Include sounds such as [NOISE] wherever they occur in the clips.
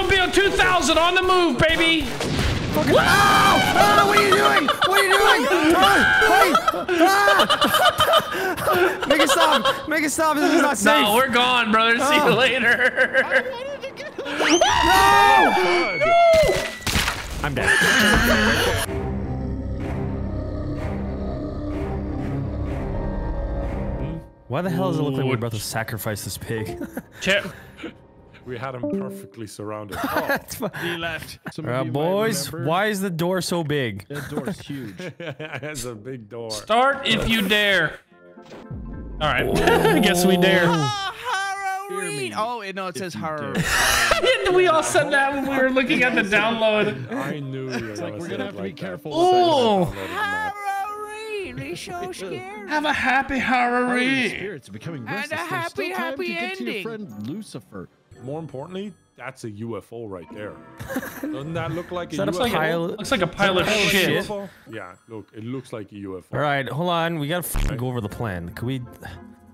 Batmobile 2000 on the move, baby. Fucking, oh, what are you doing? What are you doing? Oh, [LAUGHS] hey, ah. Make it stop. Make it stop. This is not safe. No, we're gone, brother. See you Oh. later. I'm dead. Why the hell does it look like we're about to sacrifice this pig? Chip. [LAUGHS] We had him perfectly surrounded. [LAUGHS] Oh, He left. Some All of right, you might boys, why is the door so big? [LAUGHS] That door's huge. [LAUGHS] it's a big door. Start if you dare. All right. I guess we dare. Oh, Halloween. Oh, no, it says horror. we all said that when we were looking at the download. I knew you were like, we're gonna have to be careful. Oh, Halloween. He's so scared. Have a happy Halloween Halloween. spirits are becoming And a restless. There's happy, still time to get to your friend Lucifer. More importantly, that's a UFO right there. [LAUGHS] Doesn't that look like a that a UFO? Looks like a pile of pile of shit. shit? Yeah, look, it looks like a UFO. All right, hold on. We gotta fucking go over the plan. Can we?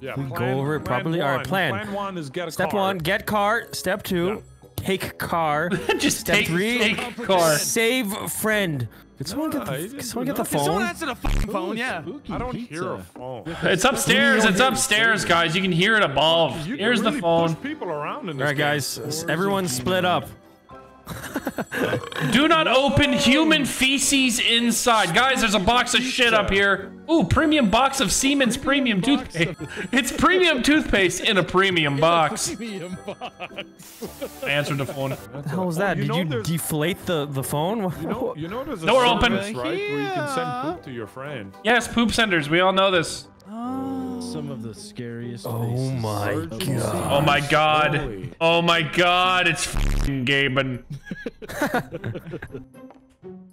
Yeah, we go over it plan properly? All right, plan. Plan one is get a Step car. one, get car. Step two, take car. [LAUGHS] Just Step take, three, take car. save friend. Can someone get the? didn't Can someone do get the nothing. Someone phone? answer the fucking phone, yeah. I don't pizza. hear a phone. It's upstairs. It's upstairs, guys. You can hear it above. You can Here's the phone. People around in this All right, guys, everyone split up. Do not open human feces inside. Guys, there's a box of shit up here. Ooh, premium box of Siemens premium toothpaste. [LAUGHS] It's premium toothpaste in a premium [LAUGHS] box. Premium box. I answered the phone. What the hell was that? Oh, you Did you deflate the the phone? You know, you know there's a Door open. service, right, where you can send poop to your friend. Yes, poop senders. We all know this. Oh. Some of the scariest Oh faces. my god. Oh my god. Oh my god. It's f***ing Gaben. [LAUGHS]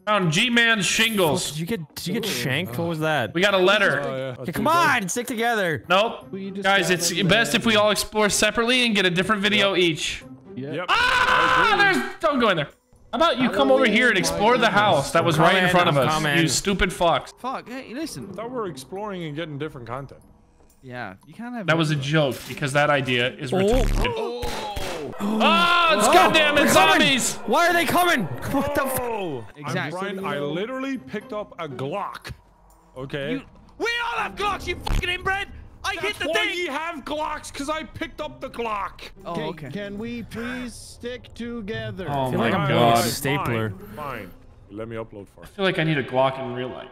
Found G-Man shingles. Did you get did you get shanked? What was that? We got a letter. Oh, yeah. Okay, come on, stick together. Nope. Just Guys, it's a best if we all explore separately and get a different video each. Yep. Yep. Ah, there's. Don't go in there. How about you come over here and explore the house that was right in front of us? You stupid fox. Fuck, hey, listen. I thought we were exploring and getting different content. Yeah, you can't have. That was a joke because that idea is Oh. retarded. Ah, [GASPS] it's goddamn they're coming. zombies. Why are they coming? [LAUGHS] What the? F- Oh, Exactly. I'm Brian, I literally picked up a Glock. Okay. You, we all have Glocks, you fucking inbred! I hit That's the why thing! you have Glocks, because I picked up the Glock. Oh, Okay, okay. Can we please stick together? Oh feel my like I'm god. going stapler. Fine, fine. Let me upload first. I feel like I need a Glock in real life.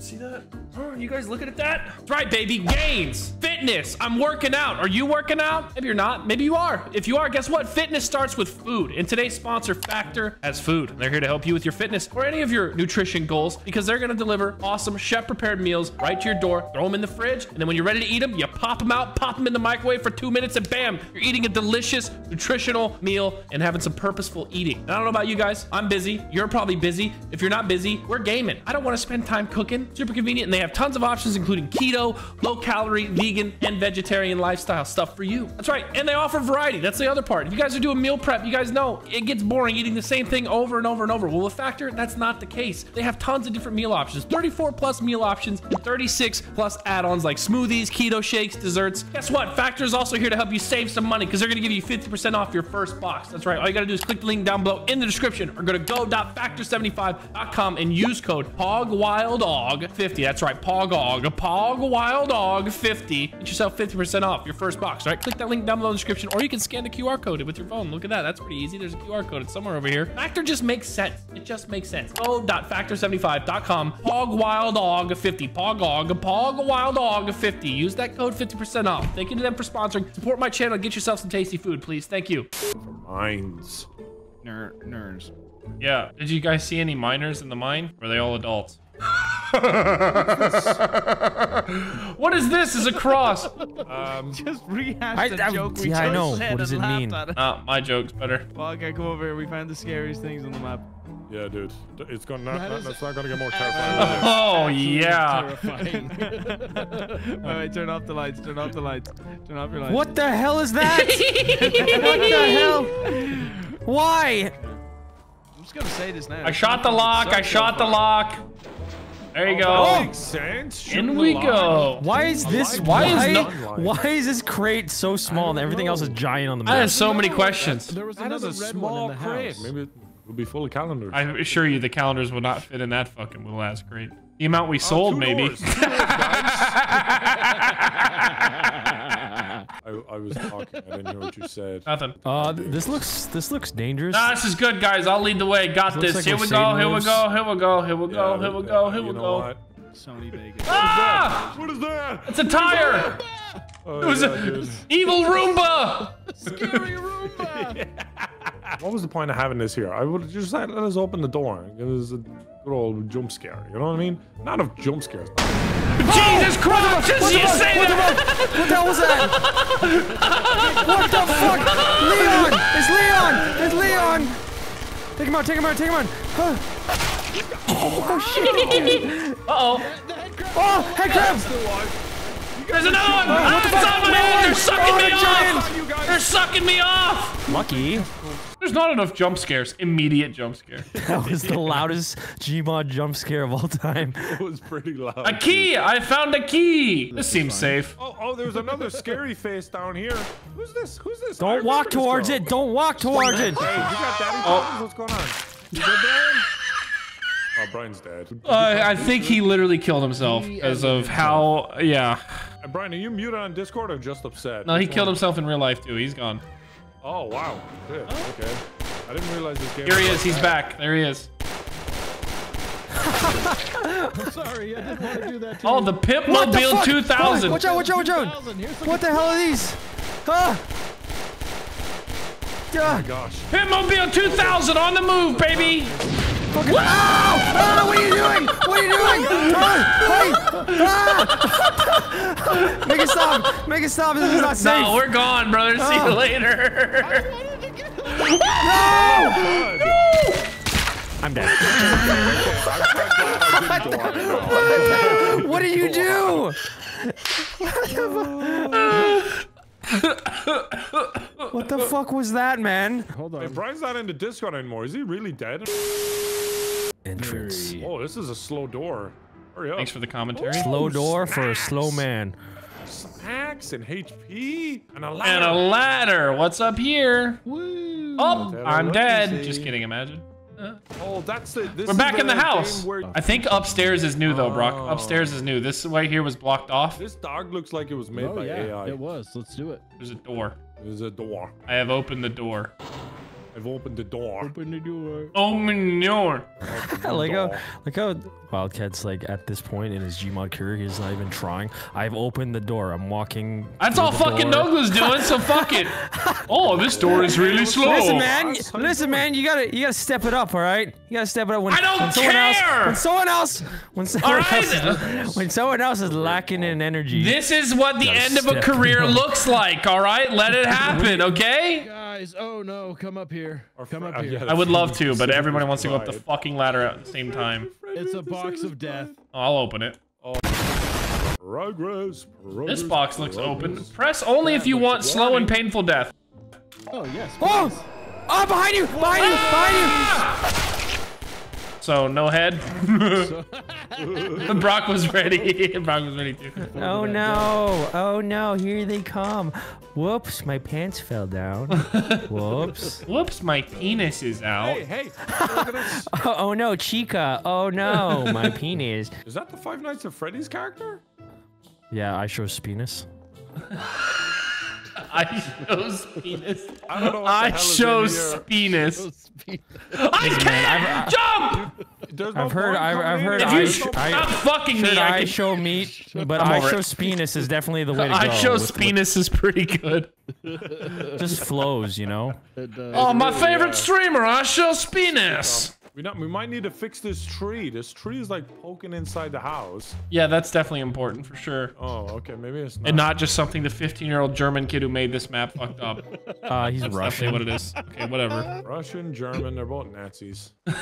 See that? Oh, you guys looking at that? That's right, baby. Gains, fitness. I'm working out. Are you working out? Maybe you're not. Maybe you are. If you are, guess what? Fitness starts with food. And today's sponsor, Factor, has food. They're here to help you with your fitness or any of your nutrition goals because they're going to deliver awesome chef-prepared meals right to your door. Throw them in the fridge, and then when you're ready to eat them, you pop them out, pop them in the microwave for two minutes, and bam, you're eating a delicious nutritional meal and having some purposeful eating. And I don't know about you guys. I'm busy. You're probably busy. If you're not busy, we're gaming. I don't want to spend time cooking. Super convenient, and they have tons of options, including keto, low calorie, vegan, and vegetarian lifestyle stuff for you. That's right. And they offer variety. That's the other part. If you guys are doing meal prep, you guys know it gets boring eating the same thing over and over and over. Well, with Factor, that's not the case. They have tons of different meal options 34 plus meal options, and 36 plus add ons like smoothies, keto shakes, desserts. Guess what? Factor is also here to help you save some money because they're going to give you 50% off your first box. That's right. All you got to do is click the link down below in the description or go to go.factor75.com and use code POGWILDAUG50. That's right, POGOG, POGWILDAUG50. Get yourself 50% off your first box, all right? Click that link down below in the description or you can scan the QR code with your phone. Look at that. That's pretty easy. There's a QR code. It's somewhere over here. Factor just makes sense. It just makes sense. Go.factor75.com, POGWILDAUG50. POGOG, POGWILDAUG50. Use that code 50% off. Thank you to them for sponsoring. Support my channel. Get yourself some tasty food, please. Thank you. Mines. Ner nerds. Yeah. Did you guys see any minors in the mine? Were they all adults? [LAUGHS] what is this? Is a cross? Um, [LAUGHS] Just rehash I- the I- joke we yeah, I know. What does it mean? at it. Ah, my joke's better. Well, okay, come over here. We found the scariest things on the map. yeah, dude. It's gonna not, That not, is- that's not gonna get more terrifying. [LAUGHS] Oh, yeah. Terrifying. wait, wait, turn off the lights. Turn off the lights. Turn off your lights. What the hell is that? what the hell? Why? I'm just gonna say this now. I shot the lock. I shot the lock. There you Oh, go. that makes sense. In we line. go. Why is this? Why Why, is no- why is this crate so small and everything else is giant on the map? I have so many questions. There was another red small one in the crate. house. Maybe it would be full of calendars. I assure you, the calendars would not fit in that fucking little ass crate. The amount we Oh, sold, two maybe. doors. [LAUGHS] Two doors, guys. I, I was talking. I didn't hear what you said. Nothing. Uh, this looks this looks dangerous. Nah, this is good, guys. I'll lead the way. Got Looks this. like here we're we go. saving Here we go. Here we go. Here we go. Yeah, Here we go. uh, Here we go. Sony Vegas. Ah! What is that? It's a tire. Oh, It was yeah, a dude. evil Roomba. Scary Roomba. [LAUGHS] What was the point of having this here? I would just said, let us open the door. It was a good old jump scare. You know what I mean? Not of jump scares. Jesus Christ! Just you say What the that. fuck? What the hell was that? what the fuck? Leon! It's Leon! It's Leon! Take him out! Take him out! Take him out! Huh. Oh shit! [LAUGHS] Uh oh. Oh, head crab! There's another one. what the Ah, fuck? it's on my head. They're sucking Oh, me the off. They're sucking me off. Lucky. There's not enough jump scares. Immediate jump scare. [LAUGHS] That was the loudest Gmod jump scare of all time. [LAUGHS] It was pretty loud. A key. I found a key. This seems safe. Oh, oh, there's another scary face down here. Who's this? Who's this? Don't remember walk towards girl. it. Don't walk towards it. Hey, you got daddy Oh. What's going on? You good, Brian? Oh, Brian's dead. Uh, I think he literally killed himself because of how. Yeah. Brian, are you muted on Discord or just upset? No, he Which killed one? himself in real life too. He's gone. Oh, wow. Shit. Okay. I didn't realize this game. Here he was is. He's back. There he is. [LAUGHS] I'm sorry, I didn't want to do that to Oh, you. the Pip What the Mobile fuck? 2000. Watch out! Watch out! Watch out! 2000, here's some- What the hell are these? Ah! Ah! Gosh. Pip Mobile 2000 on the move, baby. Fucking Ow! Ah! What are you doing? What are you doing? Ah! [LAUGHS] Hey! Ah! [LAUGHS] Make it stop! Make it stop! This is not safe! No, we're gone, brother. See you Oh. later. [LAUGHS] I'm dead. I'm so glad I didn't go on it. What did you do? [LAUGHS] what the fuck was that, man? Hold Hey, on. Brian's not in the Discord anymore. Is he really dead? Entrance. Oh, this is a slow door. Hurry up. Thanks for the commentary. Slow door for a slow man. Snacks and HP and a ladder. And a ladder. What's up here? Woo. Oh, I'm dead. Just kidding. Imagine. Oh, that's the. This We're is back in the house. I think upstairs is new though, Brock. Oh. Upstairs is new. This right here was blocked off. This dog looks like it was made Oh by yeah, AI. it was. Let's do it. There's a door. There's a door. I have opened the door. I've opened the door. Open the door. Open the door. I [LAUGHS] like how, like how Wildcat's like at this point in his Gmod career, he's not even trying. I've opened the door. I'm walking. That's all fucking door. Nogla's doing, so fuck it. [LAUGHS] Oh, this door is really slow. Listen, man. Listen, man. You gotta, you gotta step it up. All right. You gotta step it up when, I don't when someone else, care! when someone else, when someone right. else, is, when someone else is lacking in energy. This is what the end of a career [LAUGHS] up. looks like, all right? Let it happen, okay? Guys, oh no, come up here. Our Come up here. yeah, I would love to, but everybody was wants to go up the fucking ladder at the same time. It's a box of death. Oh, I'll open it. Progress. This box looks open. Press only if you want slow and painful death. Oh yes. Oh! please. Oh, behind you! Behind you! Behind ah! So no head. [LAUGHS] Brock was ready. [LAUGHS] Brock was ready too. Oh no! Oh no! Here they come! Whoops! My pants fell down. [LAUGHS] Whoops! Whoops, my penis is out. Hey, hey. Look at this. Oh, oh no, Chica! Oh no, my penis! Is that the Five Nights at Freddy's character? Yeah, I show penis. I chose penis. I don't know. I the hell is chose in penis. I can't jump. here. There's no I've heard- I've- I've heard If you I no sh- bug. I- stop fucking me, I I can. show meat? But I'm I over show it. penis is definitely the way to go. I chose with- with penis is pretty good. Just flows, you know. It does. Oh, my really, favorite yeah. streamer, I show penis. We not. We might need to fix this tree. This tree is like poking inside the house. Yeah, that's definitely important for sure. Oh, okay. Maybe it's not. And not just something the 15-year-old German kid who made this map fucked up. [LAUGHS] Uh, he's That's Russian. definitely what it is. Okay, whatever. Russian, German. They're both Nazis. [LAUGHS]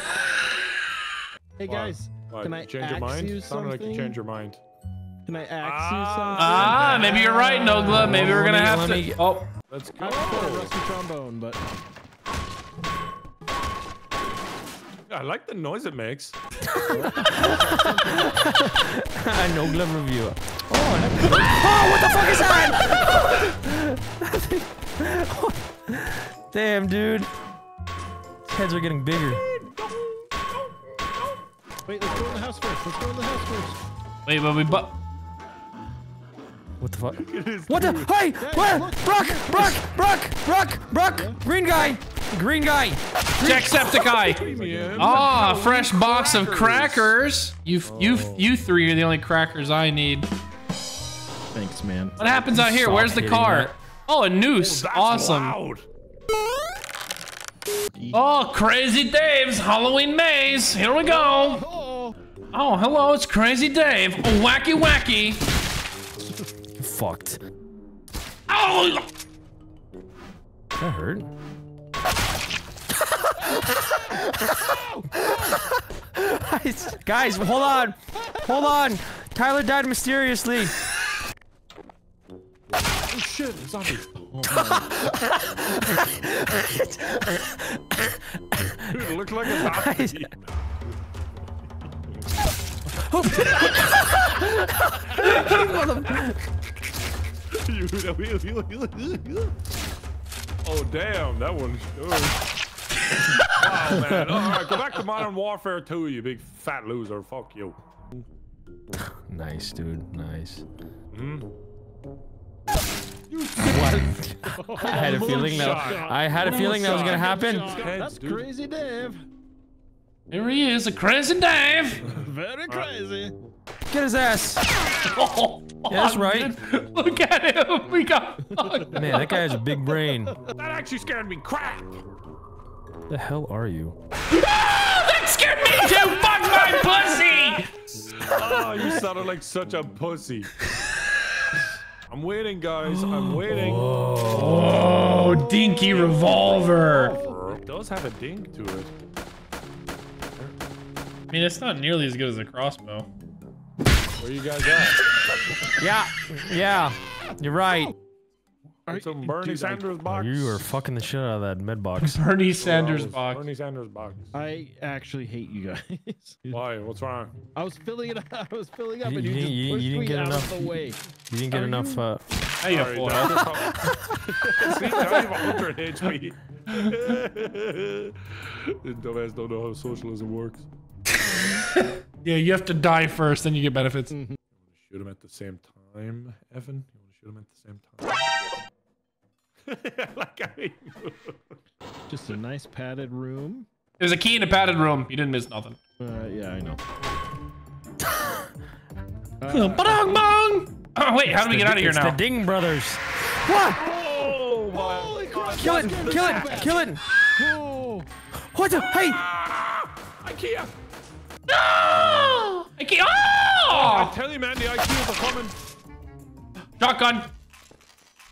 Hey guys, What, can I you change your mind? you Sounded like you something? changed your mind. can I ask Ah, you something? Ah, maybe you're right, Nogla. Maybe we're gonna have to. let Oh, Let's go. you? I would a rusty trombone, but I like the noise it makes. [LAUGHS] [LAUGHS] A no glove review. Oh, and [LAUGHS] oh, what the fuck is that? Damn, dude. Heads are getting bigger. Wait, let's go in the house first. Let's go in the house first. Wait, but we but What the fuck? What the? Hey! Where? Brock! Brock! Brock! Brock! Brock! Green guy! Green guy! Jacksepticeye. [LAUGHS] Ah, fresh box of crackers. You, you, you three are the only crackers I need. Thanks, man. What happens out here? Where's the car? Oh, a noose. That's awesome. loud. Oh, Crazy Dave's Halloween maze. Here we go. Oh, Oh, hello, it's Crazy Dave. Oh, wacky, wacky. Fucked. Oh, That hurt. Guys, guys, hold on. Hold on. Tyler died mysteriously. Oh shit, zombies. Dude, looked like a zombie. oh damn, that one's good. Wow, man. All right, go back to Modern Warfare 2, you big fat loser. Fuck you. [LAUGHS] Nice, dude. Nice. Hmm? What? [LAUGHS] I had a feeling that I had a feeling that was gonna happen. That's crazy, Dave. here he is, a Crazy Dave. [LAUGHS] Very crazy. Get his ass. Oh, Yeah, that's right. dude. Look at him. We got fucked. Man, that guy has a big brain. That actually scared me crap. The hell are you? Oh, that scared me too. Fuck my pussy. Oh, you sounded like such a pussy. I'm waiting, guys. I'm waiting. Oh, dinky revolver. It does have a dink to it. I mean, it's not nearly as good as a crossbow. Where you guys at? Yeah, yeah. You're right. It's a Bernie Sanders box. You are fucking the shit out of that med box. [LAUGHS] Bernie Sanders Gross. box. Bernie Sanders box. I actually hate you guys. [LAUGHS] Why? What's wrong? I was filling it. Up. [LAUGHS] I was filling up, You- and you, you just you- pushed you didn't me get out enough- of the way. You didn't get Are enough. you- Uh, How you Sorry, full that's health? just how- See, now you have 100 HP. Dumbass don't know how socialism works. Yeah, you have to die first, then you get benefits. Shoot him at the same time, Evan. You want to shoot him at the same time? [LAUGHS] like I. [LAUGHS] Just a nice padded room. There's a key in a padded room. You didn't miss nothing. Uh, yeah, I know. [LAUGHS] Ba-dong bong! Uh, uh, uh, oh, wait, how do we get out of here it's now? the Ding brothers. What? Oh! Holy crap! Kill it! Kill it! Kill it! Oh, What the? Hey! Ah, IKEA! No! I can't. I Oh! tell you, man, the IKEAs are coming. Shotgun.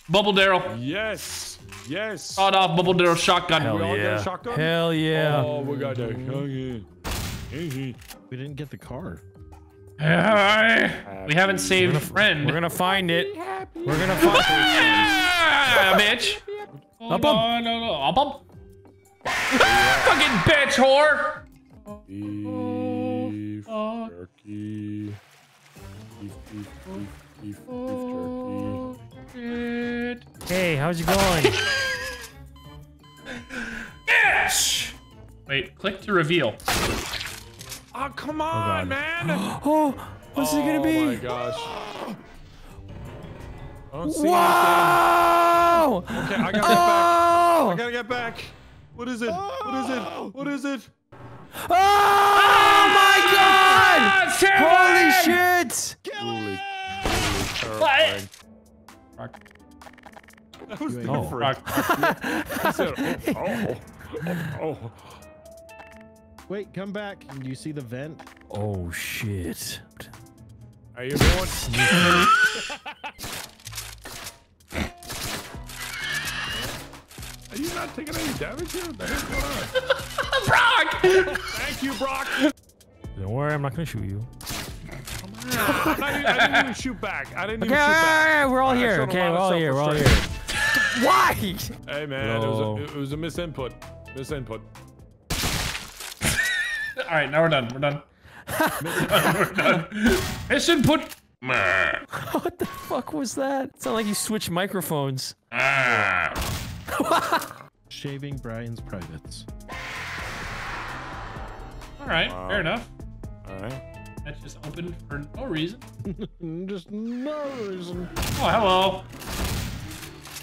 Bubble Daryl. Yes, yes. Sawed off Bubble Daryl shotgun. Hell all get a yeah! shotgun? Hell yeah! Oh, we got that. Okay. we didn't get the car. [LAUGHS] we haven't saved a friend. We're gonna find it. We're gonna find. Ah, bitch. Up no, 'em. no, no. up Up 'em. Fucking bitch whore. Beef Oh. jerky. Beef, beef, beef, beef, beef Oh, shit. Hey, how's it going? [LAUGHS] Bitch. Wait, click to reveal. Oh, come on, God. man. [GASPS] Oh, what's it gonna be? Oh my gosh. [GASPS] I don't see Whoa! anything. Okay, I gotta get back. I Oh! gotta get back. What is it? What is it? What is it? Oh my God! Ah, Holy Sharon! shit! Holy, What? Rock, That was ain't- Oh. different. [LAUGHS] rock. Said, oh, oh, oh, oh. Wait, come back. Do you see the vent? Oh shit! Are you doing? Are you not taking any damage here? What the heck's going on? [LAUGHS] Brock! Thank you, Brock. Don't worry, I'm not gonna shoot you. I, didn't, I didn't even shoot back. I didn't Okay, even shoot back. alright, we're all I here. Okay, we're all here. We're all here. [LAUGHS] Why? Hey man, it was, a, it was a misinput. Misinput. [LAUGHS] All right, now we're done. We're done. we're [LAUGHS] done. Mission put. What the fuck was that? It sounded like you switched microphones. Ah. Shaving Brian's privates. All right, fair enough. All right. That's just opened for no reason. [LAUGHS] Just no reason. Oh, hello.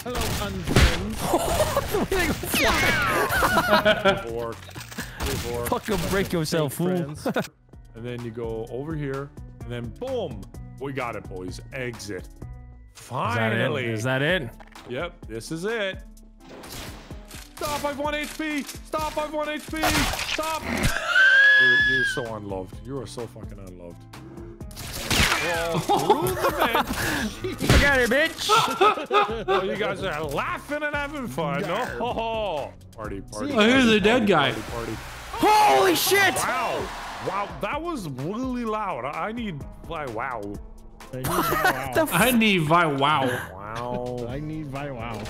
Hello, unfriends. [LAUGHS] Four. Three, four. Fucking break yourself, fool. And then you go over here, and then boom. We got it, boys. Exit. Is that Finally. it? Is that it? Yep, this is it. Stop, I've 1 HP! Stop, I've 1 HP! Stop! You're, you're so unloved. You are so fucking unloved. Well, through the vent. Look at it, bitch! [LAUGHS] Oh, you guys are laughing and having fun. No. Oh, party, party. Oh, here's the dead guy. Party, party. Holy shit! Wow. Wow, that was really loud. I I need, like, wow. I need [LAUGHS] Wow Wow. I need Vi Wow. Wow. I need Wow Wow.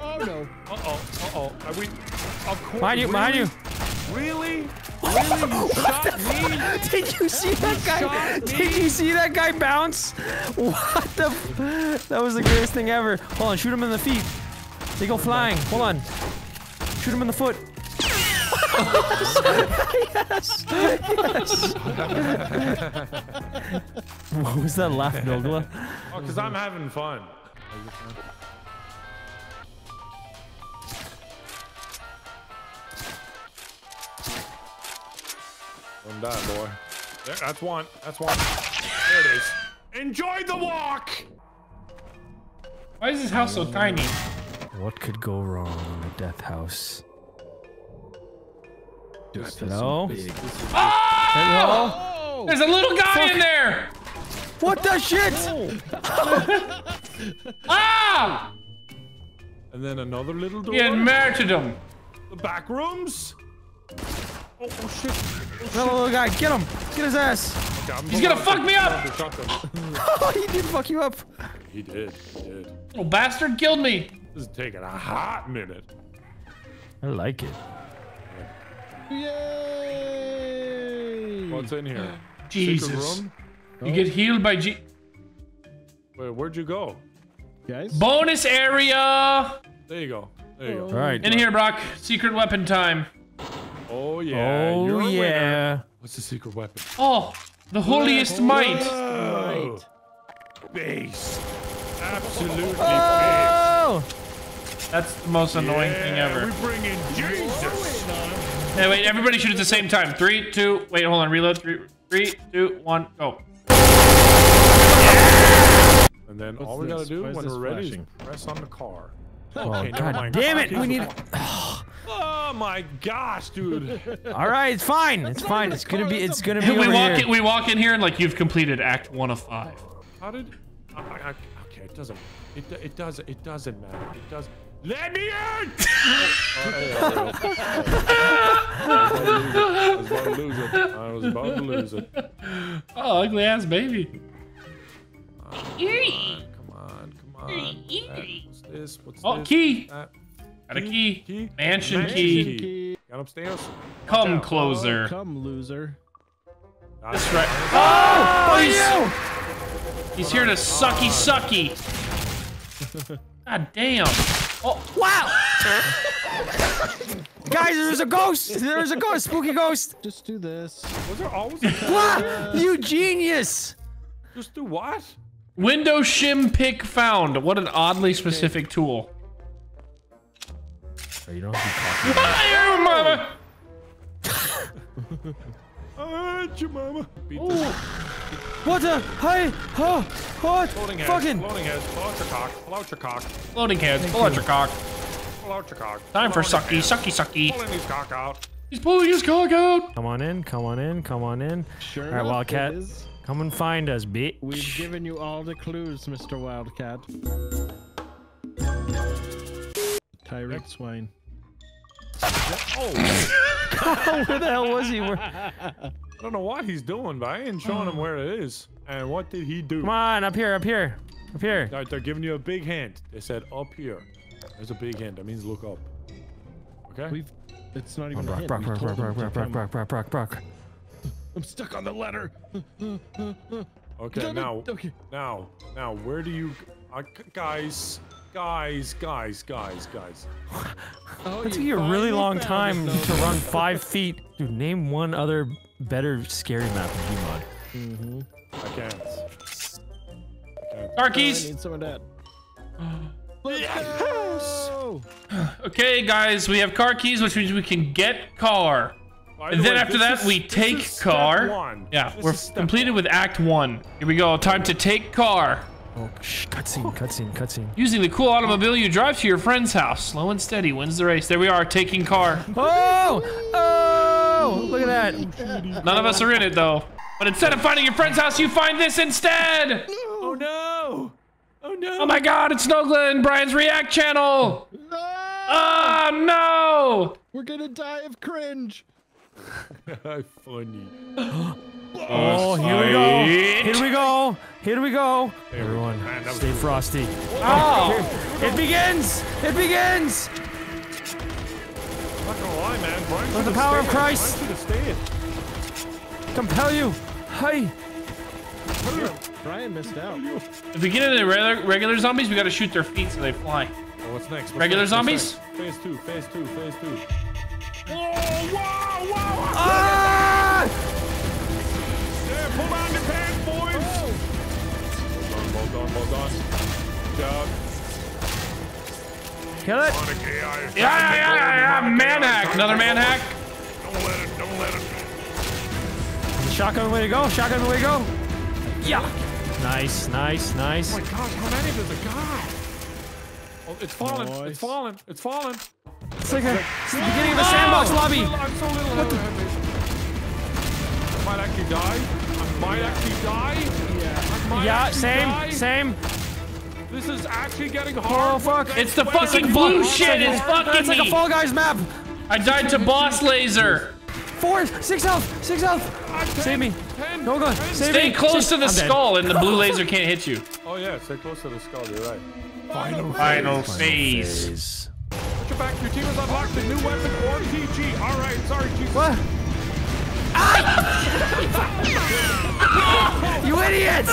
Oh no. Uh-oh, uh-oh. Are we, of course. Behind you, behind you. Really? Really? You shot me? [LAUGHS] Did you see that guy? Did you see that guy bounce? What the? F that was the greatest thing ever. Hold on, shoot him in the feet. They go flying. Hold on. Shoot him in the foot. yes. [LAUGHS] Yes. what was that laugh, Nogla? Oh, because I'm having fun. I'm done, boy. There, that's one. That's one. There it is. Enjoy the walk! Why is this house so tiny? What could go wrong in the death house? This Hello? is big. This Hello? Oh! There's a little guy in there. What the shit? [LAUGHS] Ah! And then another little door. He had martyrdom. the back rooms. Oh, oh shit. Hello, little guy. Get him. Get his ass. Okay, He's gonna fuck me up. Oh, [LAUGHS] he did fuck you up. He did. He did. Little bastard killed me. This is taking a hot minute. I like it. Yay! What's in here? Jesus. room? You get healed by G. Wait, where'd you go? Guys? Bonus area. There you go. There you go. right. In here, Brock. Secret weapon time. Oh yeah. Oh you're yeah. What's the secret weapon? Oh, the holiest might. Oh, base. Absolutely base. Oh! That's the most annoying thing ever. We bring in Jesus. Hey, wait, everybody shoot at the same time. Three, two, wait, hold on, reload. Three, three, two, one, go. And then What's all we gotta do Why when we're ready flashing? is press on the car. Oh, Okay, never God damn it! We need. Oh my gosh, dude. [LAUGHS] All right, it's fine. It's fine. It's gonna be. It's gonna be we walk here. in, we walk in here and like you've completed Act One of Five. How did? I, I, I- okay, it doesn't. It, it does. It doesn't matter. It does. Let me in! Oh, hey, there we go. I was about to lose it. I was about to lose it. Oh, ugly ass baby. Come on, come on. That- What's this? What's Oh, this? key. That? Got a key. Key? Mansion Mansion key. Key. Got upstairs? Come out. closer. Oh, come, loser. That's right. Oh, he's, he's here to sucky sucky. [LAUGHS] God damn. Oh, Wow! [LAUGHS] Guys, there's a ghost. There's a ghost. Spooky ghost. Just do this. Was there always a What? You genius. Just do what? Window shim pick found. What an oddly specific tool. Oh, you don't have to Fire, [LAUGHS] mama. [LAUGHS] Ah, your mama. Beat Ooh. this. What the? Hey! Oh! What? Floating heads. Fucking! Floating heads. Pull out your cock. Pull out your cock. Floating heads. Pull out your cock. Pull out your cock. Time for Pull sucky, sucky, sucky. Pulling his cock out. He's pulling his cock out. Come on in. Come on in. Come on in. Sure All right, Wildcat. it is. Come and find us, bitch. We've given you all the clues, Mr. Wildcat. Tyrant swine. Oh, [LAUGHS] Where the hell was he? Where- [LAUGHS] I don't know what he's doing, but I ain't showing him where it is. And what did he do? Come on, up here, up here, up here. They're, they're giving you a big hint. They said up here. There's a big hint. That means look up. Okay? We've. It's not Oh, even a Brock, hint. Brock, We Brock, told Brock, him Brock, to Brock, come. Brock, Brock, Brock, Brock, Brock. I'm stuck on the ladder. Okay, Damn now, Okay. now, now, where do you, uh, guys, guys, guys, guys, guys? [LAUGHS] Oh, It took you a really long time to run five feet. Dude, name one other better scary map in Gmod. I can't. I can't. I need some of that. [GASPS] Let's go! [SIGHS] Okay, guys, we have car keys, which means we can get car. By And then way, after this that, is- we take car. one. Yeah, This we're completed one. with Act One. Here we go. Time to take car. Oh, shh, cutscene, cutscene, cutscene. Using the cool automobile you drive to your friend's house. Slow and steady wins the race. There we are, taking car. [LAUGHS] Oh! Oh! Look at that. None of us are in it though. But instead of finding your friend's house, you find this instead. Oh no! Oh no! Oh my God! It's Snowglen, Brian's React channel. Ah, Oh no! we're gonna die of cringe. Funny. Oh, here we go. Here we go. Here we go. Everyone, Man, stay really- frosty. Oh! It begins. It begins. I'm not gonna lie, man. Brian the should've power of. Christ. Brian should've. Compel you. Hi. Brian missed out. If we get into regular, regular zombies, we gotta shoot their feet so they fly. Oh, what's next? What's Regular next? Zombies? Phase two. Phase two. Phase two. Oh wow! Wow! Ah! Yeah, pull down your pants, boys. Hold on, hold on, hold on. Kill it. On a AI. Yeah, yeah, yeah, yeah, yeah. Man hack. Another man hack. Don't let it. Don't let it. Shotgun way to go. Shotgun way to go. Yeah. Nice, nice, nice. Oh my gosh, how many does it got? Oh, it's falling. Nice. It's falling. It's falling. It's like a, it's the beginning of a sandbox lobby. I'm so little. What the? I might actually die. I might actually die. Yeah. I might Yeah, actually same, die. same. This is actually getting oh, hard. Oh fuck! It's the fucking blue shit. It's fucking It's like a. Fall Guys map. I died to boss laser. Four, six health, six health. Save me. Ten, No good. Save Stay me. close to the I'm dead. skull, and the blue [LAUGHS] laser can't hit you. Oh yeah, stay close to the skull. You're right. Final phase. Put your back. Your team has unlocked a new weapon or PG. All right. Sorry, Jesus. What? [LAUGHS] you idiots!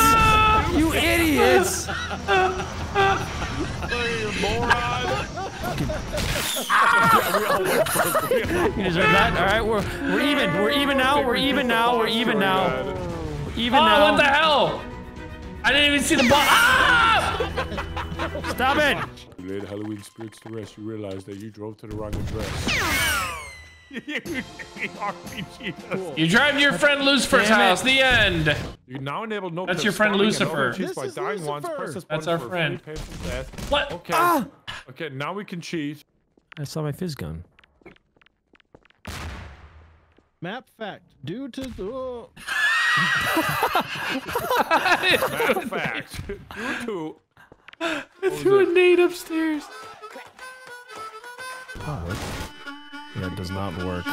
You idiots! You deserve that. All right, we're we're even. We're even now. We're even now. We're even now. Even Oh, now. what the hell? I didn't even see the boss. Ah! Stop it! You laid Halloween spirits to rest. You realize that you drove to the wrong address. RPG. [LAUGHS] You drive to your friend Lucifer's Damn it. house. The end. You now enable no That's your friend Lucifer. This This is by dying once. Lucifer. Press this That's our friend. free patient death. What? Okay. Ah! Okay, now we can cheat. I saw my fizz gun. Map fact. Due to oh, Matter of fact, [LAUGHS] due to I threw a nade upstairs. Oh, that does not work.